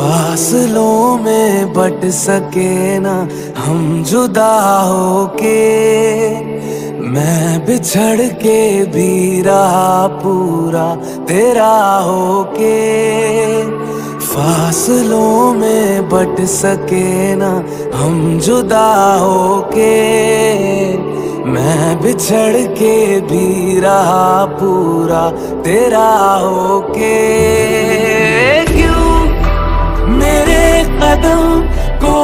फासलों में बट सके ना हम जुदा होके। मैं बिछड़ के भी रहा पूरा तेरा हो होके। फासलों में बट सके ना हम जुदा हो के मैं बिछड़ के भी रहा पूरा तेरा हो के क्यों मेरे कदम को